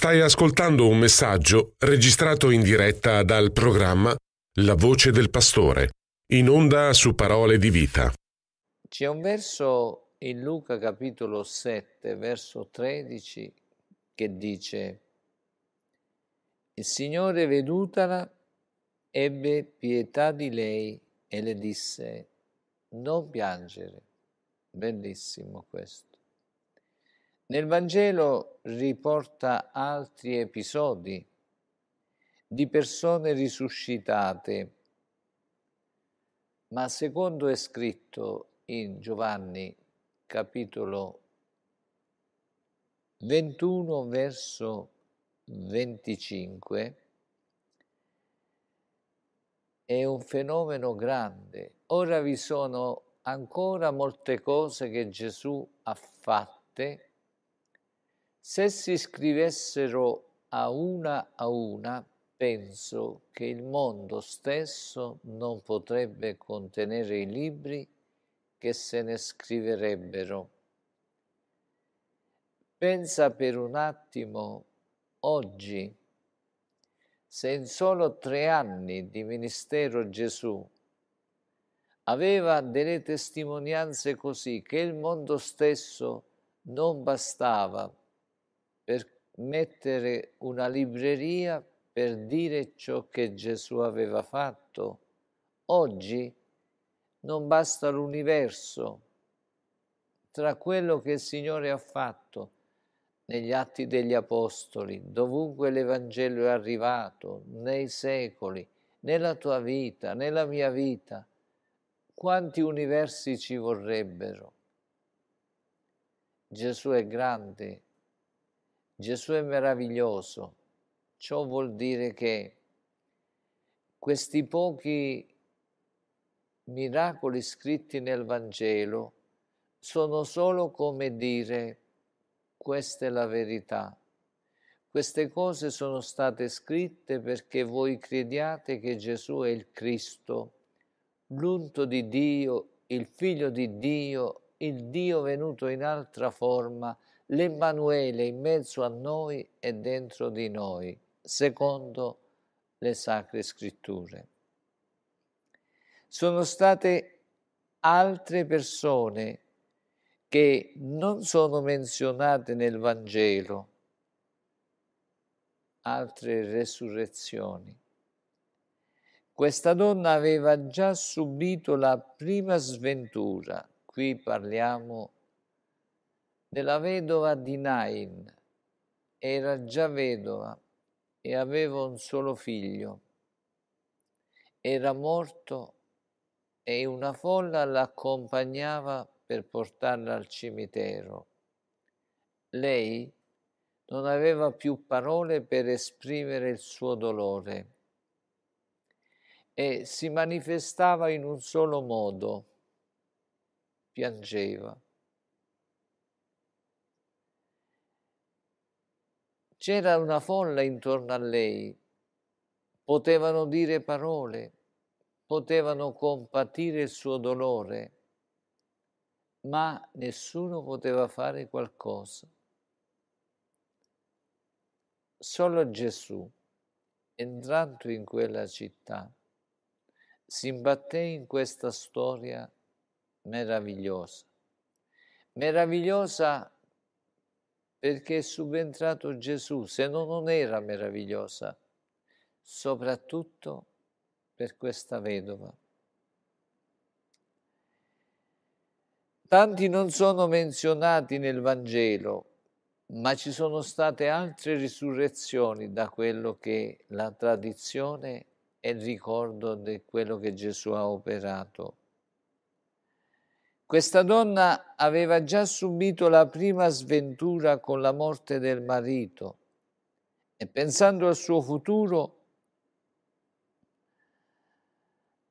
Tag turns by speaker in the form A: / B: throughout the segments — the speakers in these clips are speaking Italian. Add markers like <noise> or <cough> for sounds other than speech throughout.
A: Stai ascoltando un messaggio registrato in diretta dal programma La voce del pastore, in onda su parole di vita.
B: C'è un verso in Luca capitolo 7, verso 13, che dice, Il Signore vedutala ebbe pietà di lei e le disse, non piangere. Bellissimo questo. Nel Vangelo riporta altri episodi di persone risuscitate, ma secondo è scritto in Giovanni capitolo 21 verso 25, è un fenomeno grande. Ora vi sono ancora molte cose che Gesù ha fatte se si scrivessero a una a una, penso che il mondo stesso non potrebbe contenere i libri che se ne scriverebbero. Pensa per un attimo oggi, se in solo tre anni di ministero Gesù aveva delle testimonianze così che il mondo stesso non bastava per mettere una libreria per dire ciò che Gesù aveva fatto. Oggi non basta l'universo tra quello che il Signore ha fatto negli atti degli Apostoli, dovunque l'Evangelo è arrivato, nei secoli, nella tua vita, nella mia vita. Quanti universi ci vorrebbero? Gesù è grande Gesù è meraviglioso. Ciò vuol dire che questi pochi miracoli scritti nel Vangelo sono solo come dire questa è la verità. Queste cose sono state scritte perché voi crediate che Gesù è il Cristo, l'unto di Dio, il figlio di Dio, il Dio venuto in altra forma, l'Emmanuele in mezzo a noi e dentro di noi, secondo le sacre scritture. Sono state altre persone che non sono menzionate nel Vangelo, altre resurrezioni. Questa donna aveva già subito la prima sventura, qui parliamo di della vedova di Nain. Era già vedova e aveva un solo figlio. Era morto e una folla l'accompagnava per portarla al cimitero. Lei non aveva più parole per esprimere il suo dolore e si manifestava in un solo modo, piangeva. C'era una folla intorno a lei, potevano dire parole, potevano compatire il suo dolore, ma nessuno poteva fare qualcosa. Solo Gesù, entrando in quella città, si imbatté in questa storia meravigliosa. Meravigliosa perché è subentrato Gesù, se no non era meravigliosa, soprattutto per questa vedova. Tanti non sono menzionati nel Vangelo, ma ci sono state altre risurrezioni da quello che la tradizione e il ricordo di quello che Gesù ha operato. Questa donna aveva già subito la prima sventura con la morte del marito e pensando al suo futuro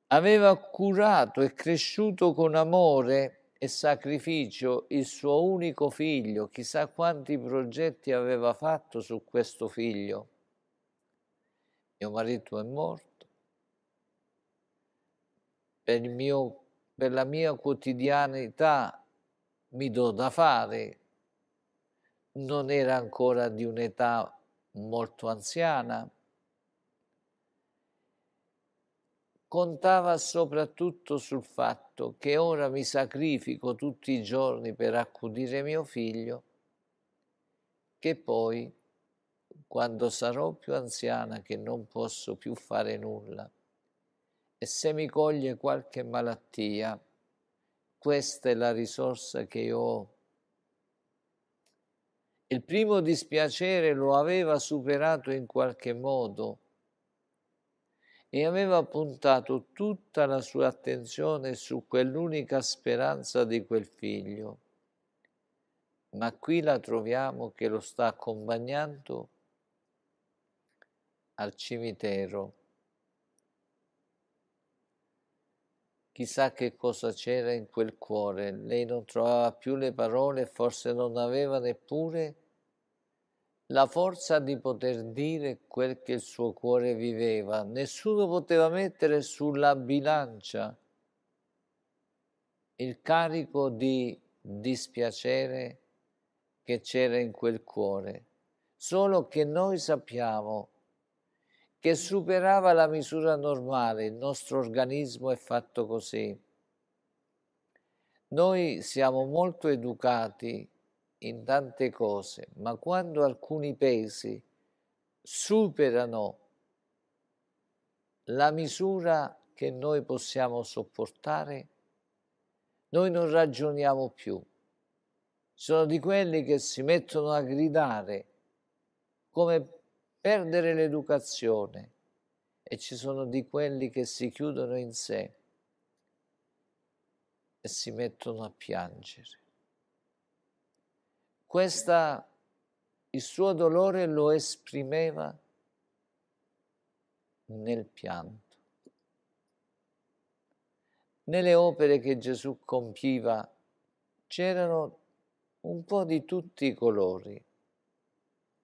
B: aveva curato e cresciuto con amore e sacrificio il suo unico figlio, chissà quanti progetti aveva fatto su questo figlio. Mio marito è morto, per il mio per la mia quotidianità mi do da fare, non era ancora di un'età molto anziana, contava soprattutto sul fatto che ora mi sacrifico tutti i giorni per accudire mio figlio, che poi, quando sarò più anziana che non posso più fare nulla, e se mi coglie qualche malattia, questa è la risorsa che io ho. Il primo dispiacere lo aveva superato in qualche modo, e aveva puntato tutta la sua attenzione su quell'unica speranza di quel figlio. Ma qui la troviamo che lo sta accompagnando al cimitero. Chissà che cosa c'era in quel cuore. Lei non trovava più le parole, forse non aveva neppure la forza di poter dire quel che il suo cuore viveva. Nessuno poteva mettere sulla bilancia il carico di dispiacere che c'era in quel cuore, solo che noi sappiamo che superava la misura normale, il nostro organismo è fatto così. Noi siamo molto educati in tante cose, ma quando alcuni pesi superano la misura che noi possiamo sopportare, noi non ragioniamo più. Sono di quelli che si mettono a gridare come perdere l'educazione e ci sono di quelli che si chiudono in sé e si mettono a piangere. Questa, il suo dolore lo esprimeva nel pianto. Nelle opere che Gesù compiva c'erano un po' di tutti i colori.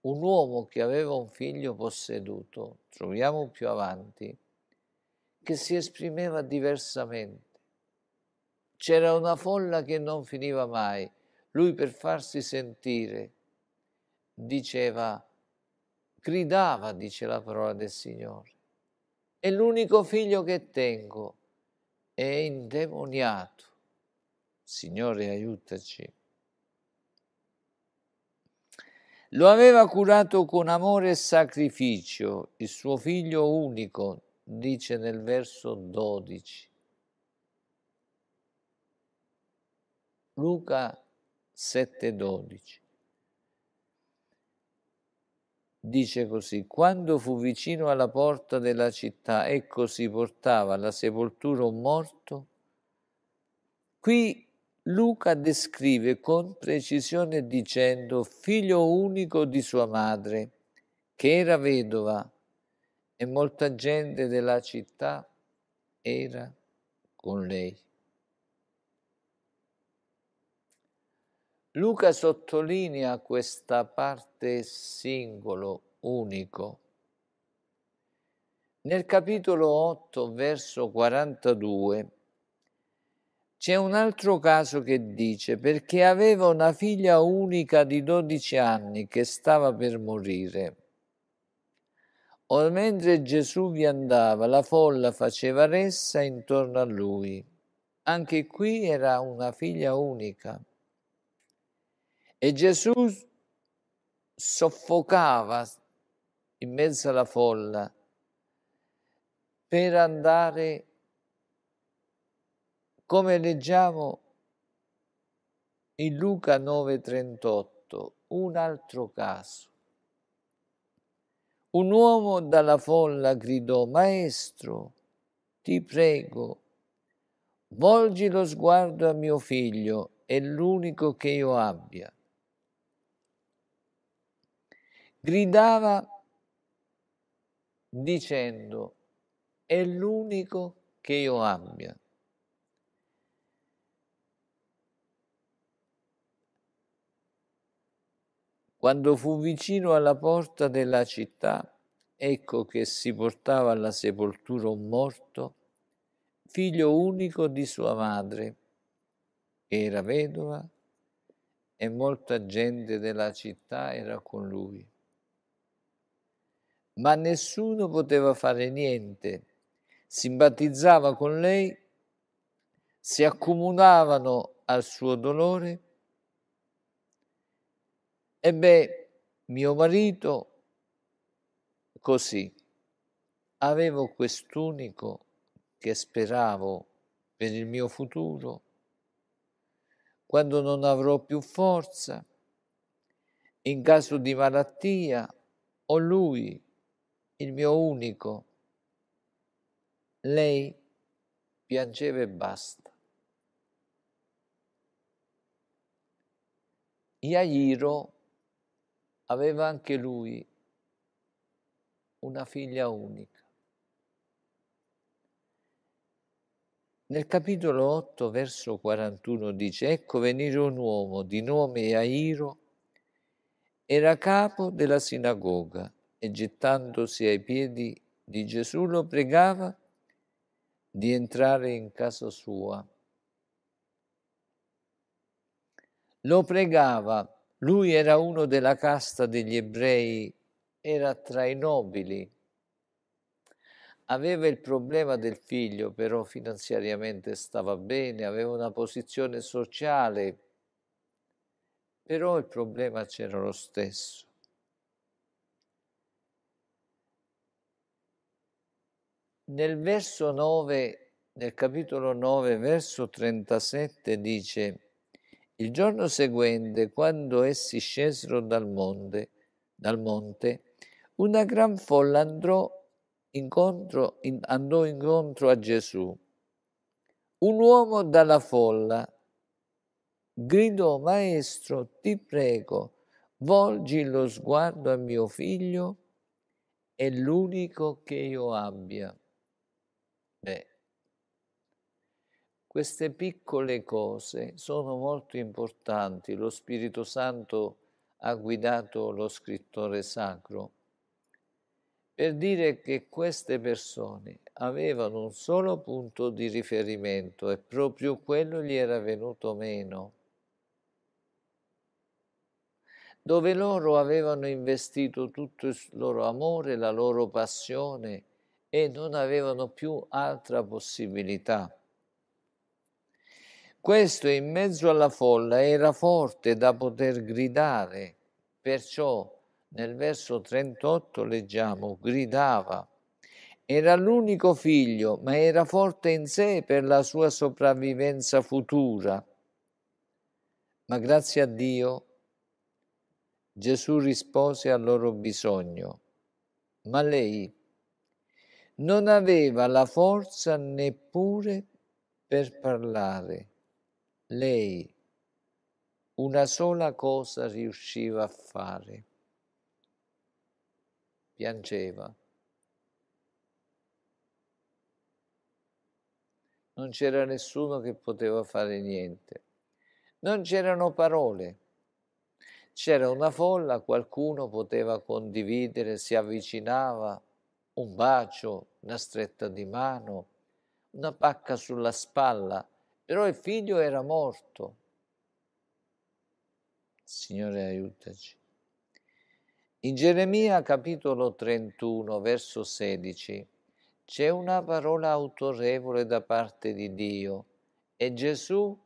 B: Un uomo che aveva un figlio posseduto, troviamo più avanti, che si esprimeva diversamente. C'era una folla che non finiva mai lui per farsi sentire diceva, gridava, dice la parola del Signore, è l'unico figlio che tengo, è indemoniato. Signore, aiutaci. Lo aveva curato con amore e sacrificio, il suo figlio unico, dice nel verso 12. Luca 7:12. Dice così, quando fu vicino alla porta della città, ecco si portava alla sepoltura un morto, qui Luca descrive con precisione dicendo figlio unico di sua madre, che era vedova e molta gente della città era con lei. Luca sottolinea questa parte singolo, unico. Nel capitolo 8, verso 42, c'è un altro caso che dice perché aveva una figlia unica di 12 anni che stava per morire. O mentre Gesù vi andava, la folla faceva ressa intorno a lui. Anche qui era una figlia unica. E Gesù soffocava in mezzo alla folla per andare, come leggiamo in Luca 9:38, un altro caso. Un uomo dalla folla gridò, Maestro, ti prego, volgi lo sguardo a mio figlio, è l'unico che io abbia gridava dicendo è l'unico che io abbia. Quando fu vicino alla porta della città, ecco che si portava alla sepoltura un morto, figlio unico di sua madre, era vedova e molta gente della città era con lui. ma nessuno poteva fare niente. Simpatizzava con lei, si accomunavano al suo dolore. E beh, mio marito, così, avevo quest'unico che speravo per il mio futuro, quando non avrò più forza, in caso di malattia, o lui, il mio unico. Lei piangeva e basta. Iairo aveva anche lui una figlia unica. Nel capitolo 8, verso 41 dice, ecco venire un uomo di nome Iairo, era capo della sinagoga e gettandosi ai piedi di Gesù lo pregava di entrare in casa sua. Lo pregava, lui era uno della casta degli ebrei, era tra i nobili Aveva il problema del figlio, però finanziariamente stava bene, aveva una posizione sociale, però il problema c'era lo stesso. Nel verso 9, nel capitolo 9, verso 37 dice, il giorno seguente, quando essi scesero dal monte, dal monte una gran folla andò incontro, in, andò incontro a Gesù. Un uomo dalla folla gridò, Maestro, ti prego, volgi lo sguardo a mio figlio, è l'unico che io abbia. Beh, queste piccole cose sono molto importanti. Lo Spirito Santo ha guidato lo scrittore sacro per dire che queste persone avevano un solo punto di riferimento e proprio quello gli era venuto meno, dove loro avevano investito tutto il loro amore, la loro passione e non avevano più altra possibilità. Questo in mezzo alla folla era forte da poter gridare, perciò nel verso 38 leggiamo, gridava. Era l'unico figlio, ma era forte in sé per la sua sopravvivenza futura. Ma grazie a Dio Gesù rispose al loro bisogno. Ma lei non aveva la forza neppure per parlare. Lei una sola cosa riusciva a fare piangeva. Non c'era nessuno che poteva fare niente. Non c'erano parole. C'era una folla, qualcuno poteva condividere, si avvicinava, un bacio, una stretta di mano, una pacca sulla spalla, però il figlio era morto. Signore aiutaci. In Geremia capitolo 31, verso 16, c'è una parola autorevole da parte di Dio e Gesù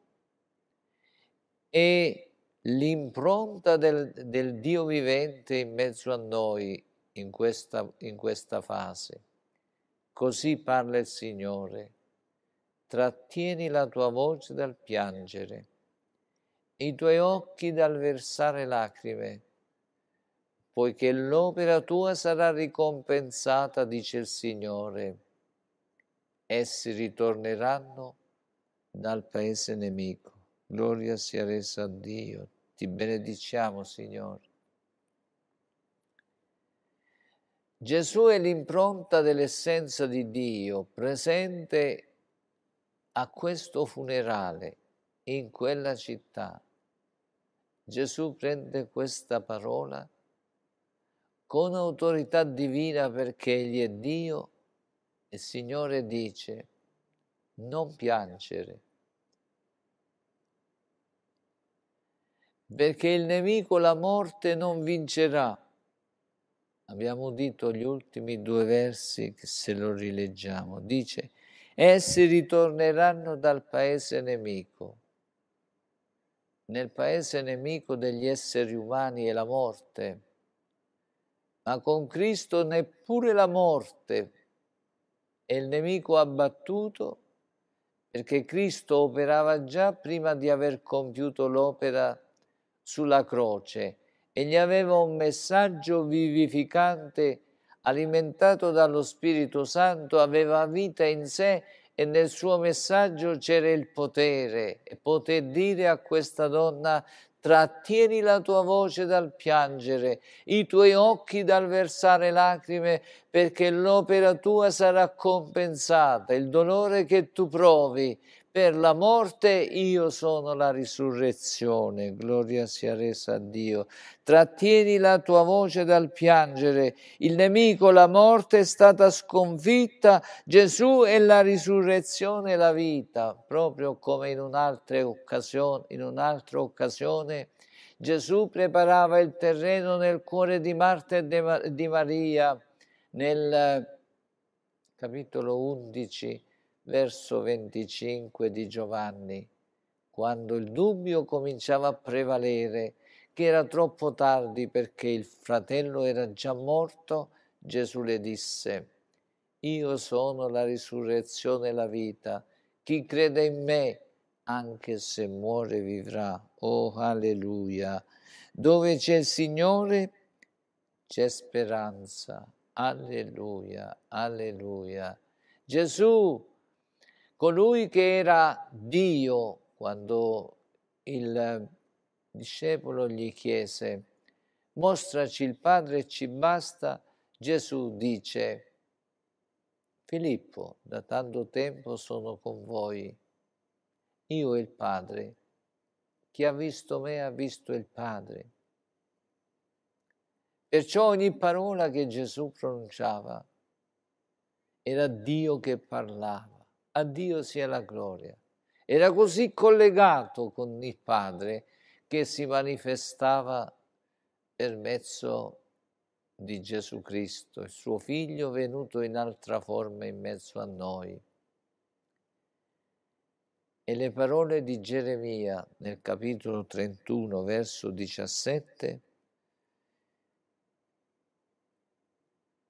B: è l'impronta del, del, Dio vivente in mezzo a noi in questa, in questa fase. Così parla il Signore. Trattieni la tua voce dal piangere, i tuoi occhi dal versare lacrime poiché l'opera tua sarà ricompensata, dice il Signore. Essi ritorneranno dal paese nemico. Gloria sia resa a Dio. Ti benediciamo, Signore. Gesù è l'impronta dell'essenza di Dio presente a questo funerale in quella città. Gesù prende questa parola con autorità divina perché Egli è Dio, il Signore dice, non piangere, perché il nemico la morte non vincerà. Abbiamo udito gli ultimi due versi che se lo rileggiamo. Dice, essi ritorneranno dal paese nemico. Nel paese nemico degli esseri umani è la morte, ma con Cristo neppure la morte è il nemico abbattuto perché Cristo operava già prima di aver compiuto l'opera sulla croce e gli aveva un messaggio vivificante alimentato dallo Spirito Santo, aveva vita in sé e nel suo messaggio c'era il potere. E poté dire a questa donna trattieni la tua voce dal piangere, i tuoi occhi dal versare lacrime, perché l'opera tua sarà compensata, il dolore che tu provi per la morte io sono la risurrezione, gloria sia resa a Dio. Trattieni la tua voce dal piangere, il nemico, la morte è stata sconfitta, Gesù è la risurrezione e la vita, proprio come in un'altra occasione, in un'altra occasione Gesù preparava il terreno nel cuore di Marta e di Maria, nel capitolo 11 verso 25 di Giovanni, quando il dubbio cominciava a prevalere, che era troppo tardi perché il fratello era già morto, Gesù le disse, io sono la risurrezione e la vita, chi crede in me, anche se muore vivrà. Oh, alleluia! Dove c'è il Signore, c'è speranza. Alleluia, alleluia. Gesù colui che era Dio quando il discepolo gli chiese mostraci il Padre e ci basta, Gesù dice Filippo, da tanto tempo sono con voi, io e il Padre, chi ha visto me ha visto il Padre. Perciò ogni parola che Gesù pronunciava era Dio che parlava a Dio sia la gloria. Era così collegato con il Padre che si manifestava per mezzo di Gesù Cristo, il suo figlio venuto in altra forma in mezzo a noi. E le parole di Geremia nel capitolo 31, verso 17,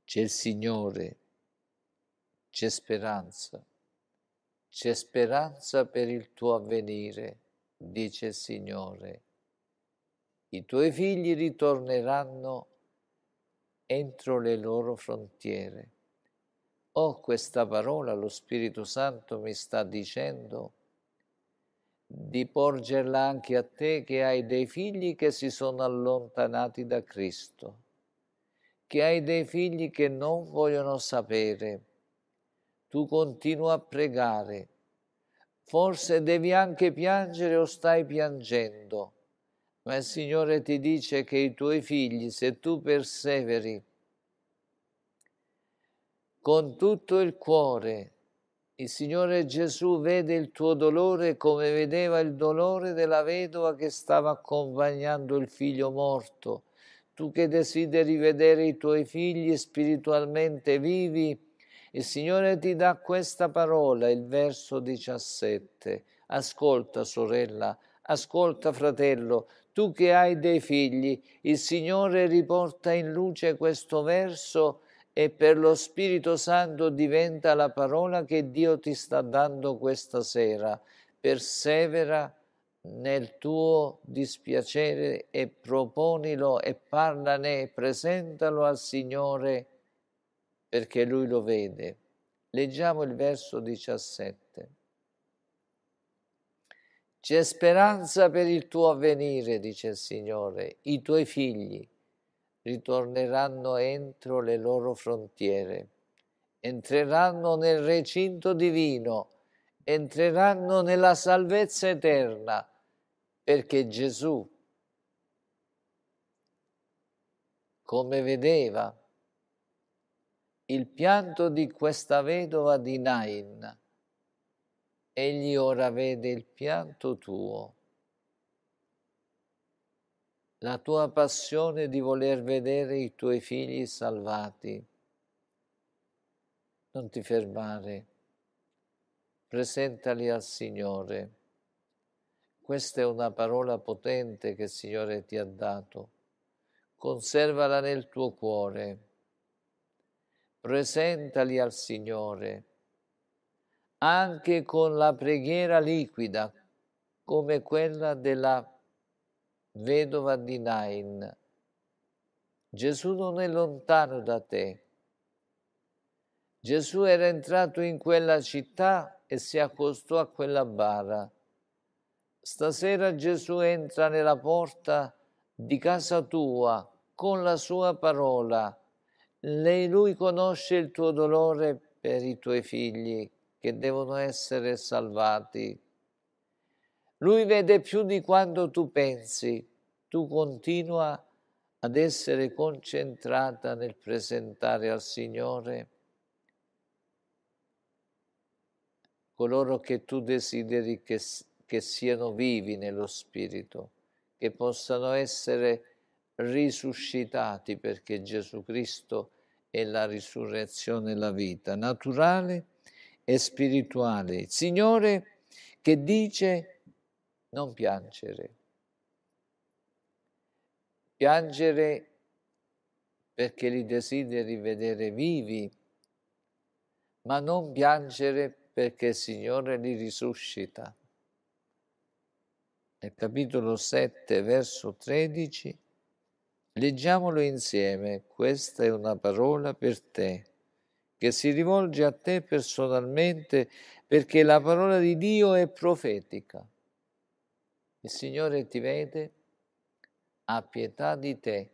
B: c'è il Signore, c'è speranza. C'è speranza per il tuo avvenire, dice il Signore. I tuoi figli ritorneranno entro le loro frontiere. Oh, questa parola lo Spirito Santo mi sta dicendo di porgerla anche a te che hai dei figli che si sono allontanati da Cristo, che hai dei figli che non vogliono sapere tu continua a pregare. Forse devi anche piangere o stai piangendo, ma il Signore ti dice che i tuoi figli, se tu perseveri con tutto il cuore, il Signore Gesù vede il tuo dolore come vedeva il dolore della vedova che stava accompagnando il figlio morto. Tu che desideri vedere i tuoi figli spiritualmente vivi, il Signore ti dà questa parola, il verso 17. Ascolta, sorella, ascolta, fratello, tu che hai dei figli, il Signore riporta in luce questo verso e per lo Spirito Santo diventa la parola che Dio ti sta dando questa sera. Persevera nel tuo dispiacere e proponilo e parlane, presentalo al Signore perché lui lo vede. Leggiamo il verso 17. C'è speranza per il tuo avvenire, dice il Signore. I tuoi figli ritorneranno entro le loro frontiere, entreranno nel recinto divino, entreranno nella salvezza eterna, perché Gesù, come vedeva, il pianto di questa vedova di Nain. Egli ora vede il pianto tuo. la tua passione di voler vedere i tuoi figli salvati. Non ti fermare, presentali al Signore. Questa è una parola potente che il Signore ti ha dato. Conservala nel tuo cuore. Presentali al Signore, anche con la preghiera liquida, come quella della vedova di Nain. Gesù non è lontano da te. Gesù era entrato in quella città e si accostò a quella bara. Stasera Gesù entra nella porta di casa tua con la sua parola. Lei, lui conosce il tuo dolore per i tuoi figli che devono essere salvati. Lui vede più di quanto tu pensi. Tu continua ad essere concentrata nel presentare al Signore coloro che tu desideri che, che siano vivi nello Spirito, che possano essere risuscitati perché Gesù Cristo è la risurrezione e la vita, naturale e spirituale. Il Signore che dice non piangere. Piangere perché li desideri vedere vivi, ma non piangere perché il Signore li risuscita. Nel capitolo 7, verso 13, leggiamolo insieme. Questa è una parola per te, che si rivolge a te personalmente perché la parola di Dio è profetica. Il Signore ti vede, ha pietà di te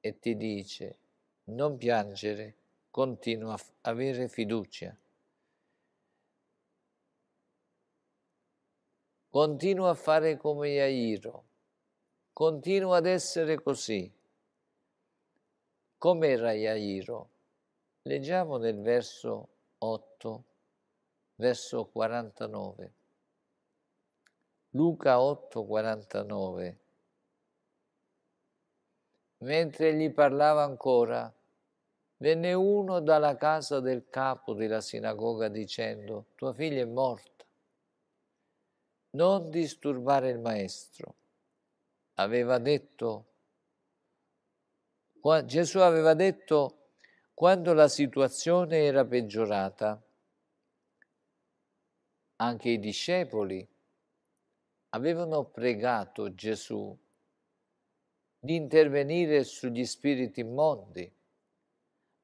B: e ti dice non piangere, continua a avere fiducia. Continua a fare come Iairo, continua ad essere così. Com'era Iairo? Leggiamo nel verso 8, verso 49. Luca 8:49. Mentre egli parlava ancora, venne uno dalla casa del capo della sinagoga dicendo, tua figlia è morta. Non disturbare il maestro. Aveva detto, Gesù aveva detto quando la situazione era peggiorata. Anche i discepoli avevano pregato Gesù di intervenire sugli spiriti immondi.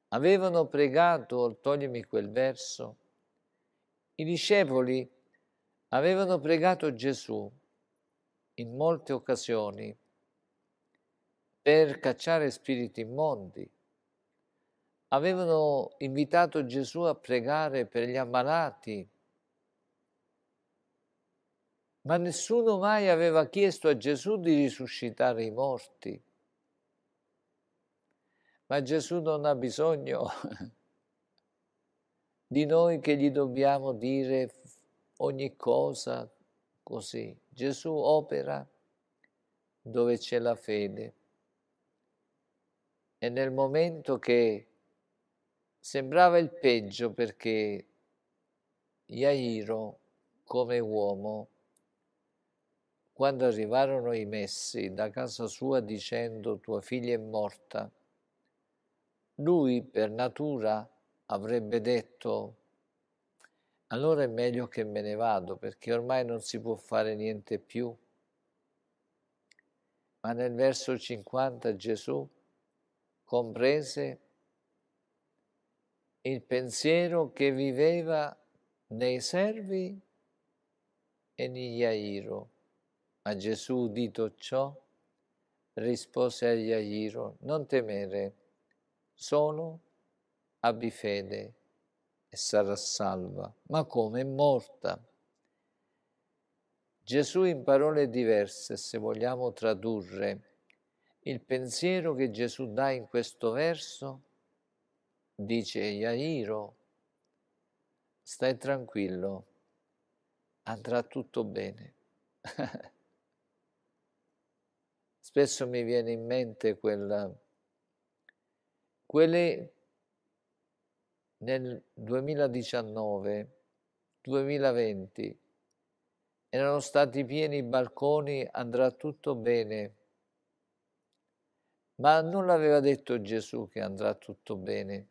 B: Avevano pregato, toglimi quel verso, i discepoli avevano pregato Gesù in molte occasioni per cacciare spiriti immondi. Avevano invitato Gesù a pregare per gli ammalati, ma nessuno mai aveva chiesto a Gesù di risuscitare i morti. Ma Gesù non ha bisogno <laughs> di noi che gli dobbiamo dire ogni cosa così. Gesù opera dove c'è la fede. E nel momento che sembrava il peggio perché Iairo, come uomo, quando arrivarono i messi da casa sua dicendo tua figlia è morta, lui per natura avrebbe detto allora è meglio che me ne vado perché ormai non si può fare niente più. Ma nel verso 50 Gesù comprese il pensiero che viveva nei servi e negli Airo ma Gesù, udito ciò, rispose a Iairo, non temere, solo abbi fede e sarà salva. Ma come? È morta. Gesù in parole diverse, se vogliamo tradurre il pensiero che Gesù dà in questo verso, dice Iairo, stai tranquillo, andrà tutto bene. <laughs> Spesso mi viene in mente quella, quelle nel 2019, 2020, erano stati pieni i balconi, andrà tutto bene. Ma non l'aveva detto Gesù che andrà tutto bene.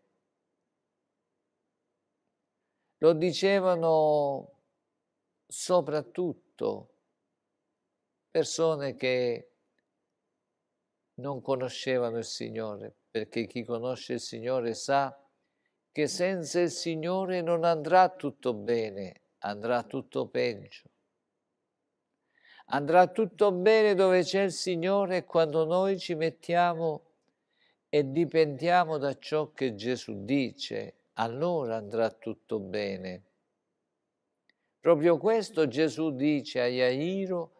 B: Lo dicevano soprattutto persone che non conoscevano il Signore, perché chi conosce il Signore sa che senza il Signore non andrà tutto bene, andrà tutto peggio. Andrà tutto bene dove c'è il Signore quando noi ci mettiamo e dipendiamo da ciò che Gesù dice, allora andrà tutto bene. Proprio questo Gesù dice a Iairo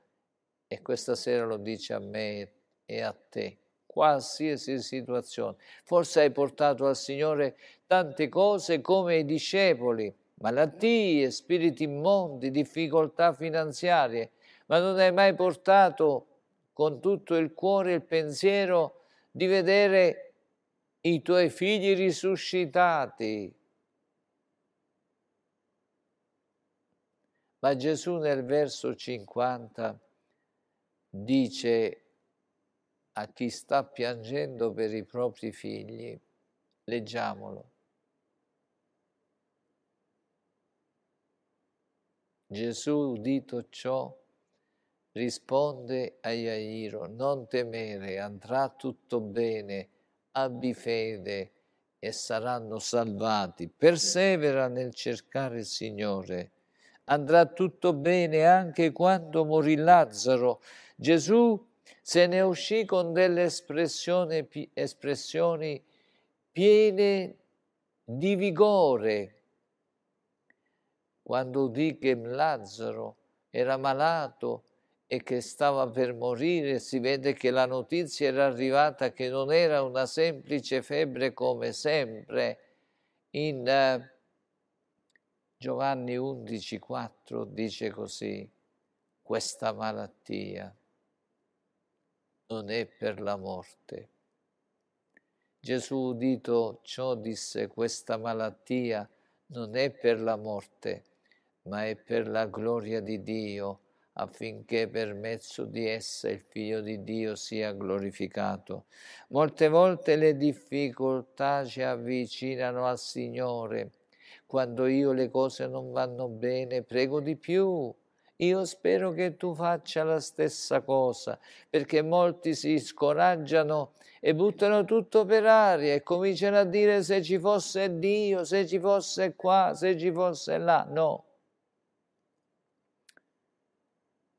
B: e questa sera lo dice a me e a te, qualsiasi situazione. Forse hai portato al Signore tante cose come i discepoli, malattie, spiriti immondi, difficoltà finanziarie, ma non hai mai portato con tutto il cuore il pensiero di vedere i tuoi figli risuscitati. Ma Gesù nel verso 50 dice a chi sta piangendo per i propri figli, leggiamolo. Gesù, udito ciò, risponde a Iairo, non temere, andrà tutto bene, abbi fede e saranno salvati. Persevera nel cercare il Signore. Andrà tutto bene anche quando morì Lazzaro. Gesù se ne uscì con delle espressioni, espressioni piene di vigore. Quando udì che Lazzaro era malato e che stava per morire, si vede che la notizia era arrivata che non era una semplice febbre come sempre. In uh, Giovanni 11,4 dice così, questa malattia non è per la morte. Gesù udito ciò disse, questa malattia non è per la morte, ma è per la gloria di Dio affinché per mezzo di essa il Figlio di Dio sia glorificato. Molte volte le difficoltà ci avvicinano al Signore. Quando io le cose non vanno bene, prego di più. Io spero che tu faccia la stessa cosa, perché molti si scoraggiano e buttano tutto per aria e cominciano a dire se ci fosse Dio, se ci fosse qua, se ci fosse là. No,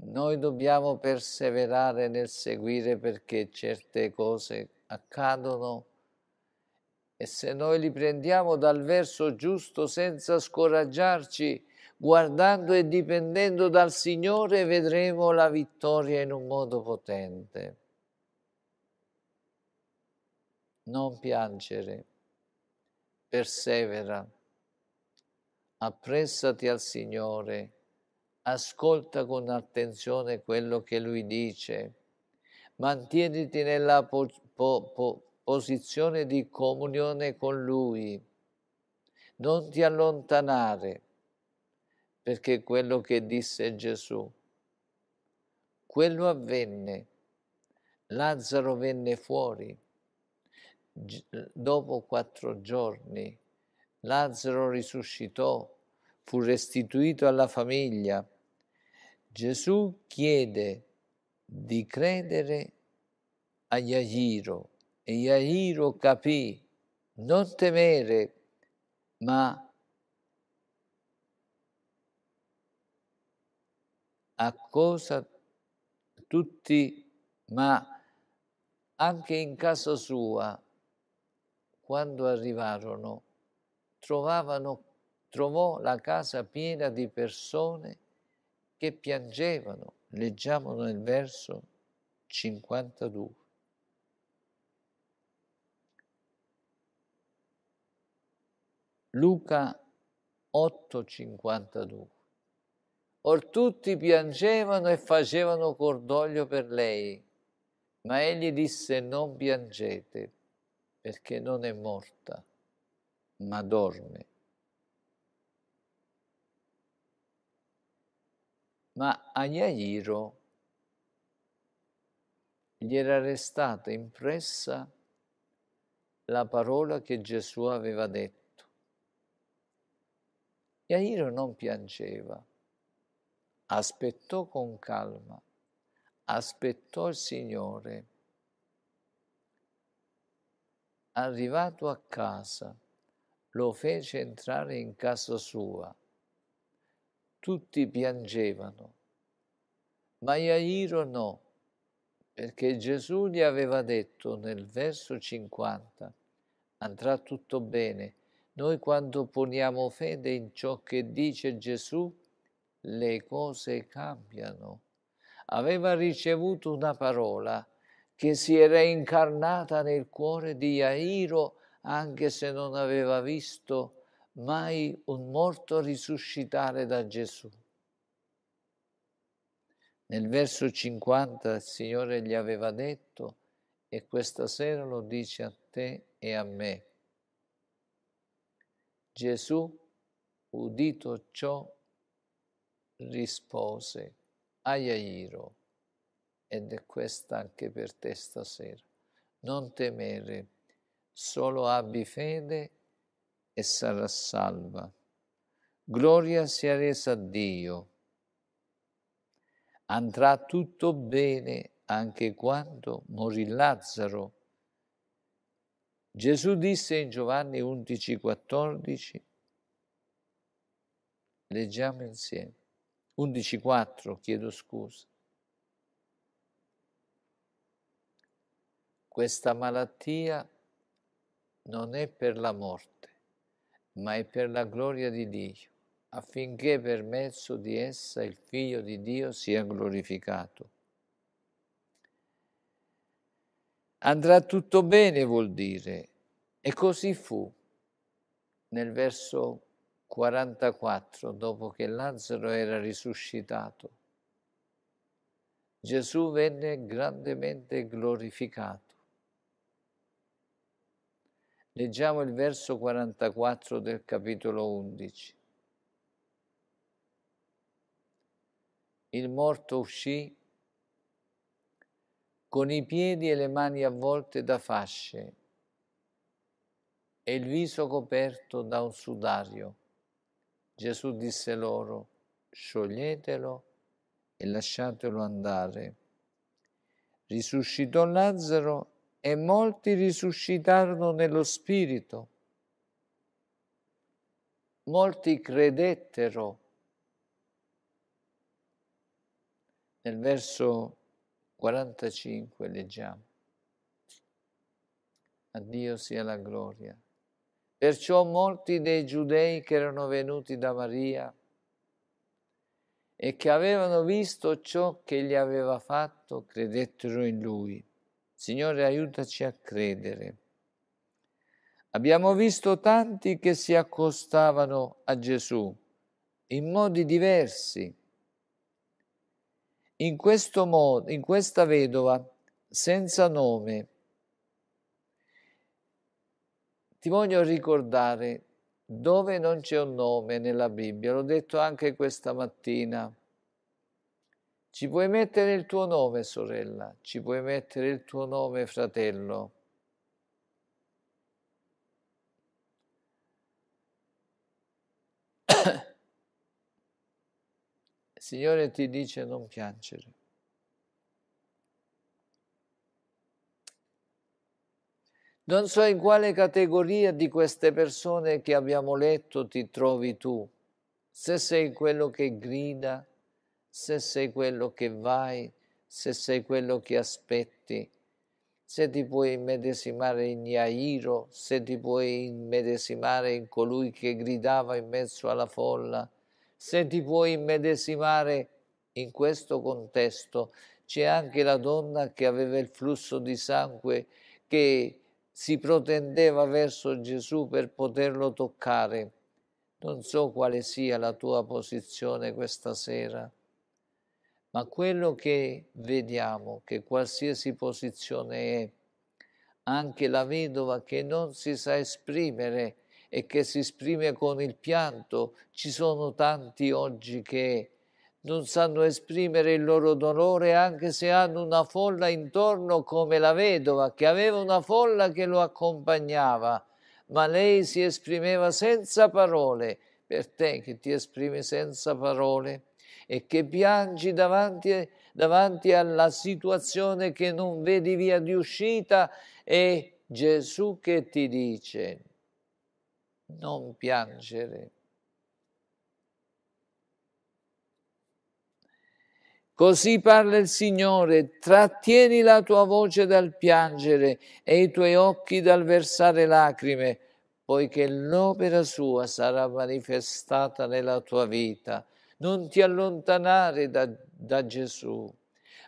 B: Noi dobbiamo perseverare nel seguire perché certe cose accadono e se noi li prendiamo dal verso giusto senza scoraggiarci, guardando e dipendendo dal Signore, vedremo la vittoria in un modo potente. Non piangere, persevera, appressati al Signore ascolta con attenzione quello che lui dice, mantieniti nella po- po- po- posizione di comunione con lui, non ti allontanare, perché quello che disse Gesù, quello avvenne, Lazzaro venne fuori, dopo quattro giorni, Lazzaro risuscitò, fu restituito alla famiglia, Gesù chiede di credere a Iairo e Iairo capì, non temere, ma a cosa tutti, ma anche in casa sua, quando arrivarono, trovavano, trovò la casa piena di persone che piangevano. Leggiamo nel verso 52. Luca 8:52. Or tutti piangevano e facevano cordoglio per lei. Ma egli disse non piangete perché non è morta, ma dorme. Ma a Iairo gli era restata impressa la parola che Gesù aveva detto. Iairo non piangeva, aspettò con calma, aspettò il Signore. Arrivato a casa, lo fece entrare in casa sua. Tutti piangevano, ma Iairo no perché Gesù gli aveva detto nel verso 50, andrà tutto bene. Noi quando poniamo fede in ciò che dice Gesù, le cose cambiano. Aveva ricevuto una parola che si era incarnata nel cuore di Jairo anche se non aveva visto mai un morto risuscitare da Gesù. Nel verso 50 il Signore gli aveva detto e questa sera lo dice a te e a me. Gesù, udito ciò, rispose a Iairo ed è questa anche per te stasera. Non temere, solo abbi fede e sarà salva. Gloria sia resa a Dio andrà tutto bene anche quando morì Lazzaro. Gesù disse in Giovanni 11:14, leggiamo insieme, 11:4, chiedo scusa. Questa malattia non è per la morte, ma è per la gloria di Dio affinché per mezzo di essa il Figlio di Dio sia glorificato. Andrà tutto bene vuol dire, e così fu. Nel verso 44, dopo che Lazzaro era risuscitato, Gesù venne grandemente glorificato. Leggiamo il verso 44 del capitolo 11. il morto uscì con i piedi e le mani avvolte da fasce e il viso coperto da un sudario. Gesù disse loro, scioglietelo e lasciatelo andare. Risuscitò Lazzaro e molti risuscitarono nello spirito. Molti credettero Nel verso 45 leggiamo. A Dio sia la gloria. Perciò molti dei giudei che erano venuti da Maria e che avevano visto ciò che gli aveva fatto credettero in lui. Signore, aiutaci a credere. Abbiamo visto tanti che si accostavano a Gesù in modi diversi in questo modo, in questa vedova senza nome, ti voglio ricordare dove non c'è un nome nella Bibbia, l'ho detto anche questa mattina. Ci puoi mettere il tuo nome, sorella, ci puoi mettere il tuo nome, fratello. <coughs> Signore ti dice non piangere. Non so in quale categoria di queste persone che abbiamo letto ti trovi tu, se sei quello che grida, se sei quello che vai, se sei quello che aspetti, se ti puoi immedesimare in Iairo, se ti puoi immedesimare in colui che gridava in mezzo alla folla, se ti puoi immedesimare in questo contesto, c'è anche la donna che aveva il flusso di sangue che si protendeva verso Gesù per poterlo toccare. Non so quale sia la tua posizione questa sera, ma quello che vediamo, che qualsiasi posizione è, anche la vedova che non si sa esprimere e che si esprime con il pianto, ci sono tanti oggi che non sanno esprimere il loro dolore anche se hanno una folla intorno come la vedova che aveva una folla che lo accompagnava, ma lei si esprimeva senza parole. Per te che ti esprimi senza parole e che piangi davanti, davanti alla situazione che non vedi via di uscita, è Gesù che ti dice non piangere Così parla il Signore, trattieni la tua voce dal piangere e i tuoi occhi dal versare lacrime, poiché l'opera sua sarà manifestata nella tua vita. Non ti allontanare da, da Gesù.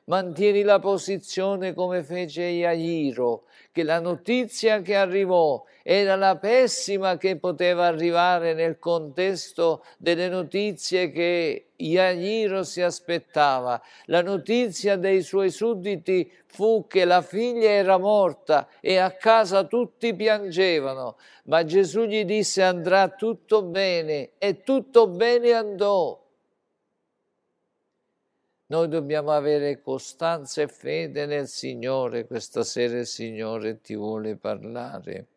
B: Mantieni la posizione come fece Iairo, che la notizia che arrivò era la pessima che poteva arrivare nel contesto delle notizie che Iairo si aspettava. La notizia dei suoi sudditi fu che la figlia era morta e a casa tutti piangevano, ma Gesù gli disse andrà tutto bene e tutto bene andò. Noi dobbiamo avere costanza e fede nel Signore. Questa sera il Signore ti vuole parlare.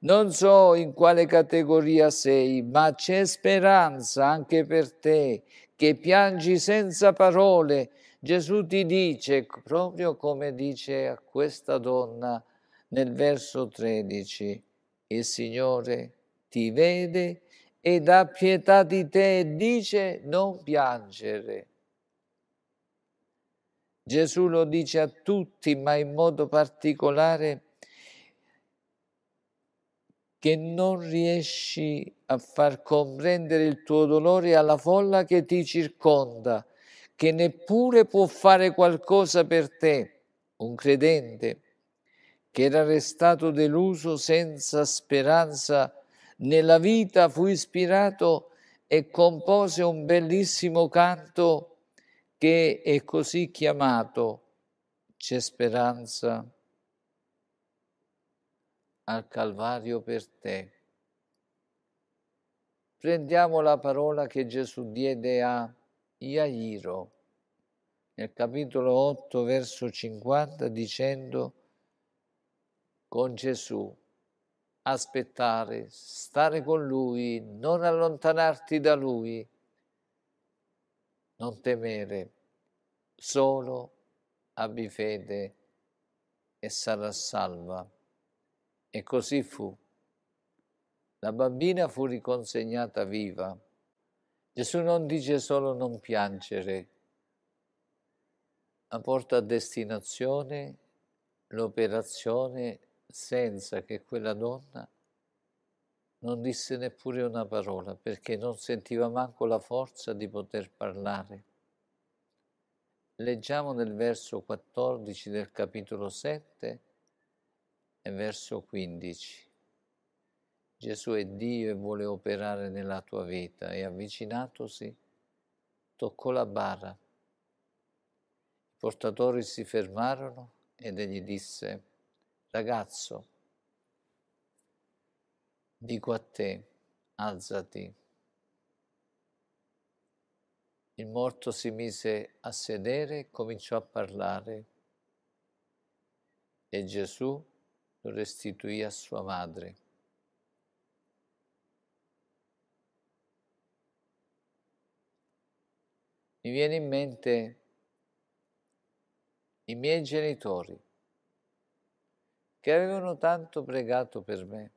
B: Non so in quale categoria sei, ma c'è speranza anche per te, che piangi senza parole. Gesù ti dice, proprio come dice a questa donna nel verso 13, il Signore ti vede ed ha pietà di te e dice non piangere. Gesù lo dice a tutti, ma in modo particolare che non riesci a far comprendere il tuo dolore alla folla che ti circonda, che neppure può fare qualcosa per te, un credente che era restato deluso senza speranza nella vita, fu ispirato e compose un bellissimo canto che è così chiamato, c'è speranza al Calvario per te. Prendiamo la parola che Gesù diede a Iairo nel capitolo 8, verso 50, dicendo con Gesù, aspettare, stare con Lui, non allontanarti da Lui, non temere, solo abbi fede e sarà salva. E così fu. La bambina fu riconsegnata viva. Gesù non dice solo non piangere, ma porta a destinazione l'operazione senza che quella donna non disse neppure una parola perché non sentiva manco la forza di poter parlare. Leggiamo nel verso 14 del capitolo 7 e verso 15. Gesù è Dio e vuole operare nella tua vita e avvicinatosi toccò la bara. I portatori si fermarono ed egli disse, ragazzo, dico a te, alzati. Il morto si mise a sedere e cominciò a parlare e Gesù lo restituì a sua madre. Mi viene in mente i miei genitori che avevano tanto pregato per me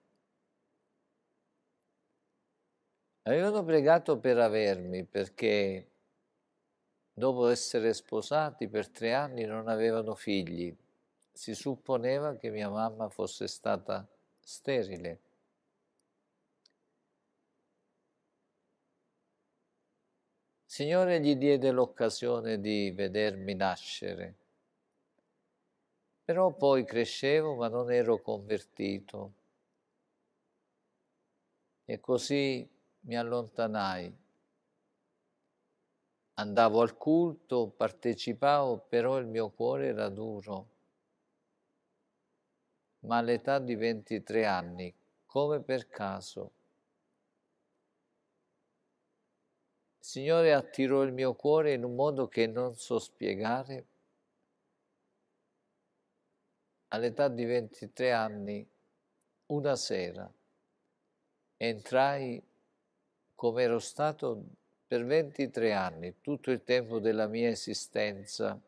B: Avevano pregato per avermi perché dopo essere sposati per tre anni non avevano figli. Si supponeva che mia mamma fosse stata sterile. Il Signore gli diede l'occasione di vedermi nascere, però poi crescevo ma non ero convertito. E così mi allontanai. Andavo al culto, partecipavo, però il mio cuore era duro. Ma all'età di 23 anni, come per caso, il Signore attirò il mio cuore in un modo che non so spiegare. All'età di 23 anni, una sera, entrai come ero stato per 23 anni, tutto il tempo della mia esistenza.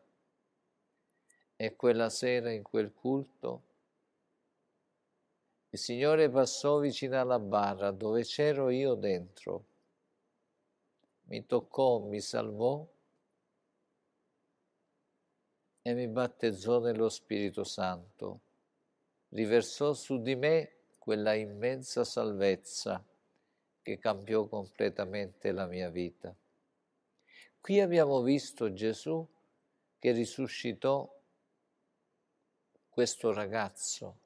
B: E quella sera in quel culto il Signore passò vicino alla barra dove c'ero io dentro. Mi toccò, mi salvò e mi battezzò nello Spirito Santo. Riversò su di me quella immensa salvezza che cambiò completamente la mia vita. Qui abbiamo visto Gesù che risuscitò questo ragazzo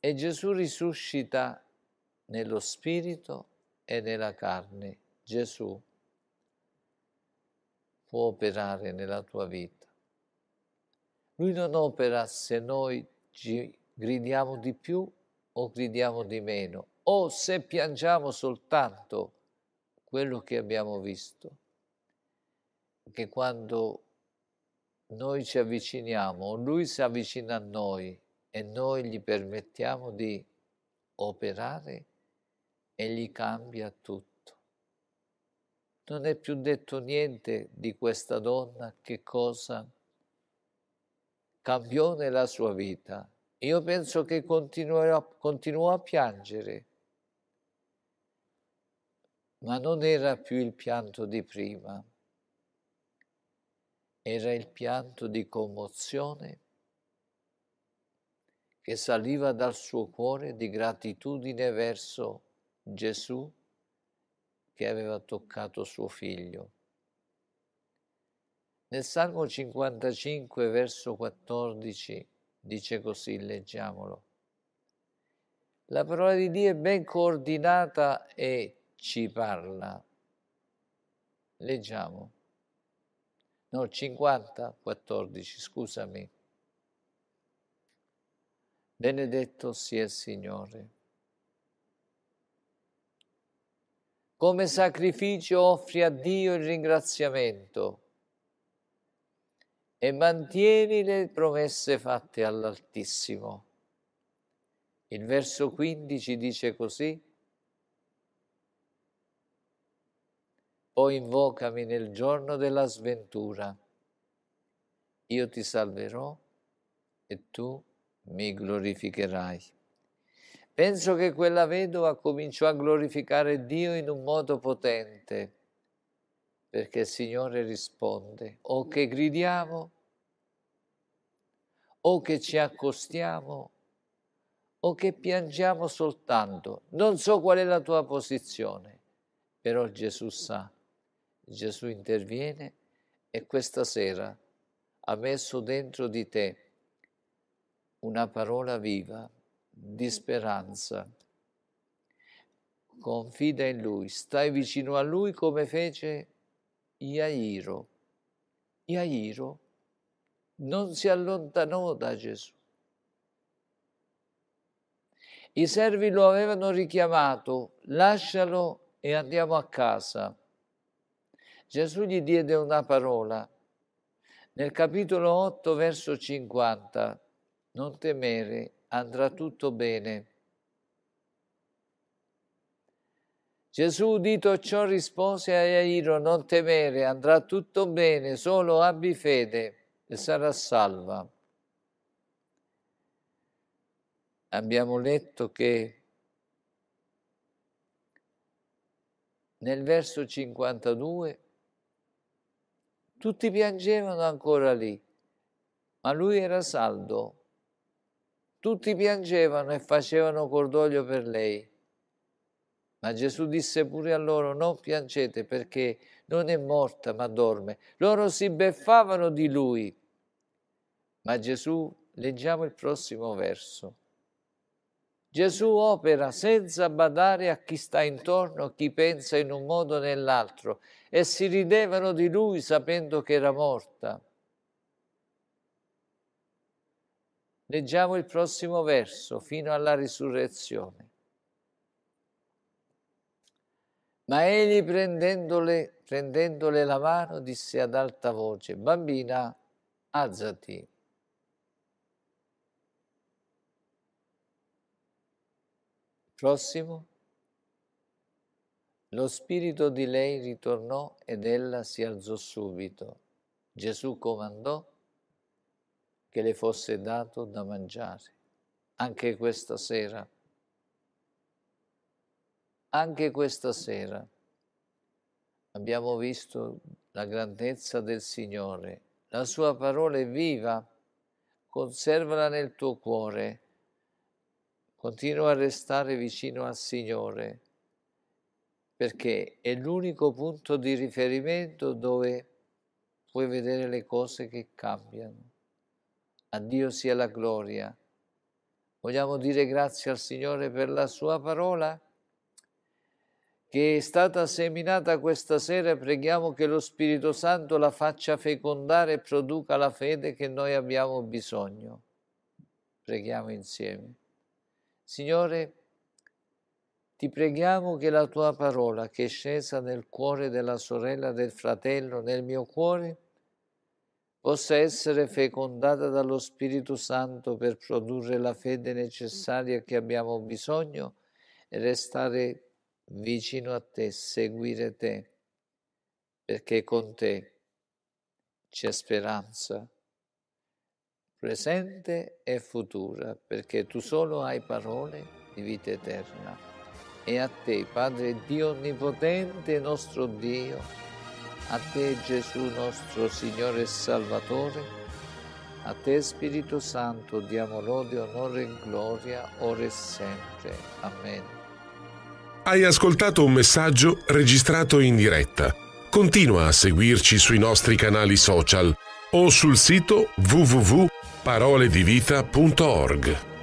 B: e Gesù risuscita nello spirito e nella carne. Gesù può operare nella tua vita. Lui non opera se noi ci gridiamo di più o gridiamo di meno o se piangiamo soltanto quello che abbiamo visto, che quando noi ci avviciniamo, lui si avvicina a noi e noi gli permettiamo di operare, e gli cambia tutto. Non è più detto niente di questa donna che cosa cambiò nella sua vita. Io penso che continuerà, continuò a piangere ma non era più il pianto di prima, era il pianto di commozione che saliva dal suo cuore di gratitudine verso Gesù che aveva toccato suo figlio. Nel Salmo 55, verso 14, dice così, leggiamolo. La parola di Dio è ben coordinata e ci parla. Leggiamo. No, 50, 14, scusami. Benedetto sia il Signore. Come sacrificio offri a Dio il ringraziamento e mantieni le promesse fatte all'Altissimo. Il verso 15 dice così, poi invocami nel giorno della sventura. Io ti salverò e tu mi glorificherai. Penso che quella vedova cominciò a glorificare Dio in un modo potente, perché il Signore risponde, o che gridiamo, o che ci accostiamo, o che piangiamo soltanto. Non so qual è la tua posizione, però Gesù sa Gesù interviene e questa sera ha messo dentro di te una parola viva di speranza. Confida in Lui, stai vicino a Lui come fece Iairo. Iairo non si allontanò da Gesù. I servi lo avevano richiamato, lascialo e andiamo a casa. Gesù gli diede una parola. Nel capitolo 8, verso 50, non temere, andrà tutto bene. Gesù udito ciò rispose a Iairo, non temere, andrà tutto bene, solo abbi fede e sarà salva. Abbiamo letto che nel verso 52 tutti piangevano ancora lì, ma lui era saldo. Tutti piangevano e facevano cordoglio per lei. Ma Gesù disse pure a loro, non piangete perché non è morta ma dorme. Loro si beffavano di lui. Ma Gesù, leggiamo il prossimo verso. Gesù opera senza badare a chi sta intorno, chi pensa in un modo o nell'altro, e si ridevano di lui sapendo che era morta. Leggiamo il prossimo verso, fino alla risurrezione. Ma egli prendendole, prendendole la mano disse ad alta voce, bambina, alzati. Prossimo. Lo spirito di lei ritornò ed ella si alzò subito. Gesù comandò che le fosse dato da mangiare. Anche questa sera, anche questa sera abbiamo visto la grandezza del Signore. La sua parola è viva, conservala nel tuo cuore Continua a restare vicino al Signore perché è l'unico punto di riferimento dove puoi vedere le cose che cambiano. A Dio sia la gloria. Vogliamo dire grazie al Signore per la sua parola che è stata seminata questa sera preghiamo che lo Spirito Santo la faccia fecondare e produca la fede che noi abbiamo bisogno. Preghiamo insieme. Signore, ti preghiamo che la tua parola, che è scesa nel cuore della sorella, del fratello, nel mio cuore, possa essere fecondata dallo Spirito Santo per produrre la fede necessaria che abbiamo bisogno e restare vicino a te, seguire te, perché con te c'è speranza presente e futura, perché tu solo hai parole di vita eterna. E a te, Padre Dio Onnipotente, nostro Dio, a te Gesù nostro Signore e Salvatore, a te Spirito Santo diamo lode, onore e gloria, ora e sempre. Amen.
A: Hai ascoltato un messaggio registrato in diretta. Continua a seguirci sui nostri canali social o sul sito www paroledivita.org